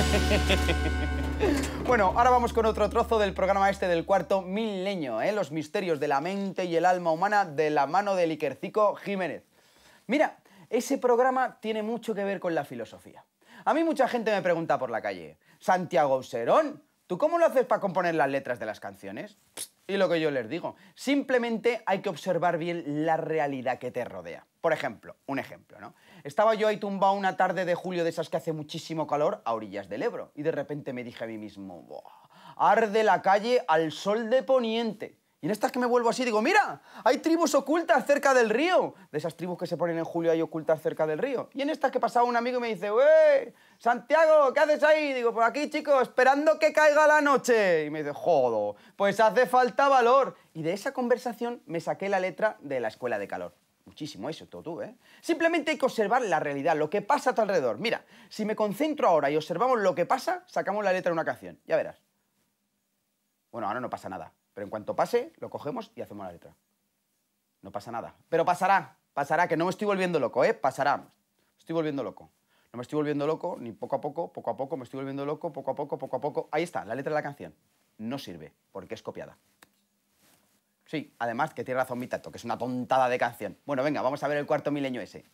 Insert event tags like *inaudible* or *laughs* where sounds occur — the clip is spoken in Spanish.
*laughs* Bueno, ahora vamos con otro trozo del programa este del cuarto milenio, ¿eh? Los misterios de la mente y el alma humana de la mano del Ikercico Jiménez. Mira, ese programa tiene mucho que ver con la filosofía. A mí mucha gente me pregunta por la calle, Santiago Auserón, ¿tú cómo lo haces para componer las letras de las canciones? Y lo que yo les digo, simplemente hay que observar bien la realidad que te rodea. Por ejemplo, un ejemplo, ¿no? Estaba yo ahí tumbado una tarde de julio de esas que hace muchísimo calor a orillas del Ebro y de repente me dije a mí mismo. Arde la calle al sol de poniente. Y en estas que me vuelvo así, digo, mira, hay tribus ocultas cerca del río. De esas tribus que se ponen en julio ahí ocultas cerca del río. Y en estas que pasaba un amigo y me dice, ¡wey! Santiago, ¿qué haces ahí? Digo, por aquí, chico, esperando que caiga la noche. Y me dice, jodo, pues hace falta valor. Y de esa conversación me saqué la letra de la escuela de calor. Muchísimo eso, todo tú, ¿eh? Simplemente hay que observar la realidad, lo que pasa a tu alrededor. Mira, si me concentro ahora y observamos lo que pasa, sacamos la letra de una canción. Ya verás. Bueno, ahora no pasa nada. Pero en cuanto pase, lo cogemos y hacemos la letra. No pasa nada. Pero pasará, pasará, que no me estoy volviendo loco, ¿eh? Pasará. Estoy volviendo loco. No me estoy volviendo loco, ni poco a poco, poco a poco, me estoy volviendo loco, poco a poco, poco a poco. Ahí está, la letra de la canción. No sirve, porque es copiada. Sí, además que tiene razón mi tato, que es una tontada de canción. Bueno, venga, vamos a ver el cuarto milenio ese.